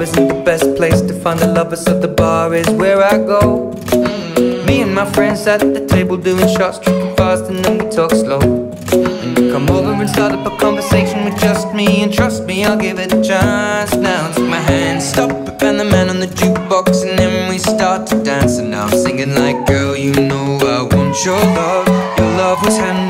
bar isn't the best place to find the lovers, so the bar is where I go. Mm. Me and my friends at the table doing shots, tripping fast, and then we talk slow. Come over and start up a conversation with just me, and trust me, I'll give it a chance. Now take my hand, stop Van the Man on the jukebox, and then we start to dance. And now I'm singing like, girl, you know I want your love. Your love was handmade.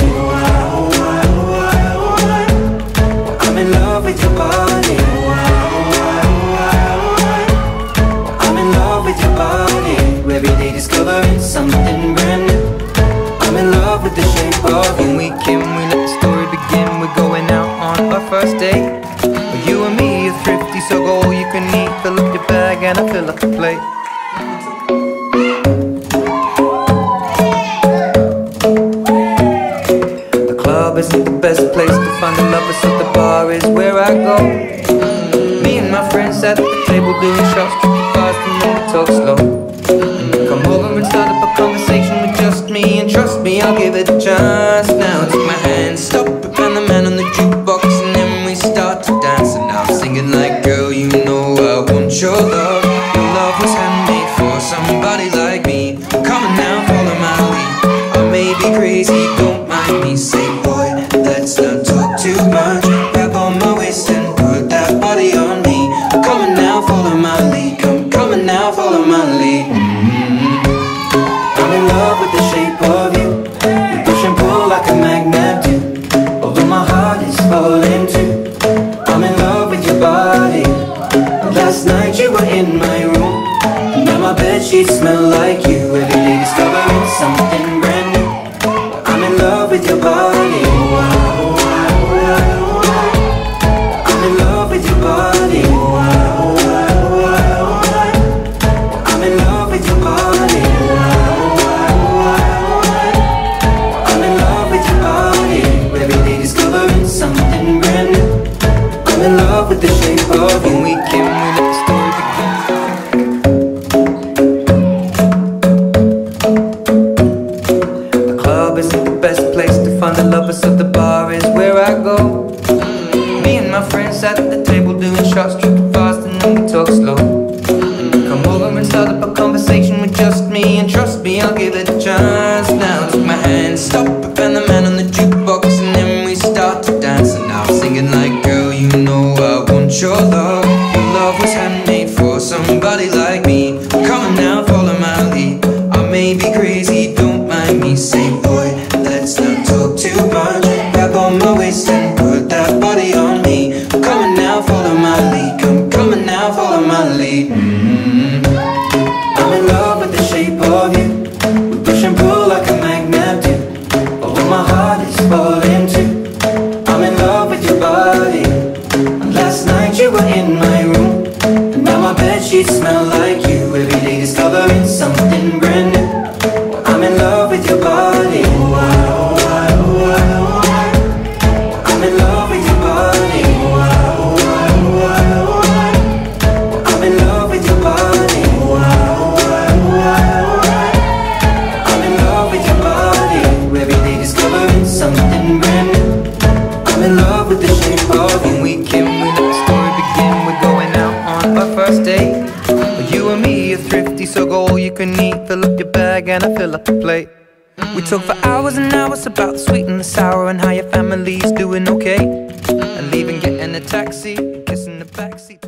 Fill up the plate. The club isn't the best place to find the lovers, so the bar is where I go. Mm-hmm. Me and my friends sat at the table doing shots, tripping fast and then we talk slow. Mm-hmm. Come over and start up a conversation with just me, and trust me, I'll give it a chance. Last night you were in my room. Now my bed sheets smell like you. Every day discovering something brand new. I'm in love with your body. Love with the shape of. When we we let the story. The club isn't the best place to find the lovers, so the bar is where I go. Me and my friends at the table doing shots, tripping fast, and then we talk slow. Come over and start up a conversation with just me, and trust me, I'll give it a chance. Now take my hand, stop Van the Man on the jukebox, and then we start to dance. And I'm singing like, Be crazy, so go all you can eat. Fill up your bag and I fill up the plate. We talk for hours and hours about the sweet and the sour and how your family's doing okay. And leaving, getting a taxi, kissing the backseat,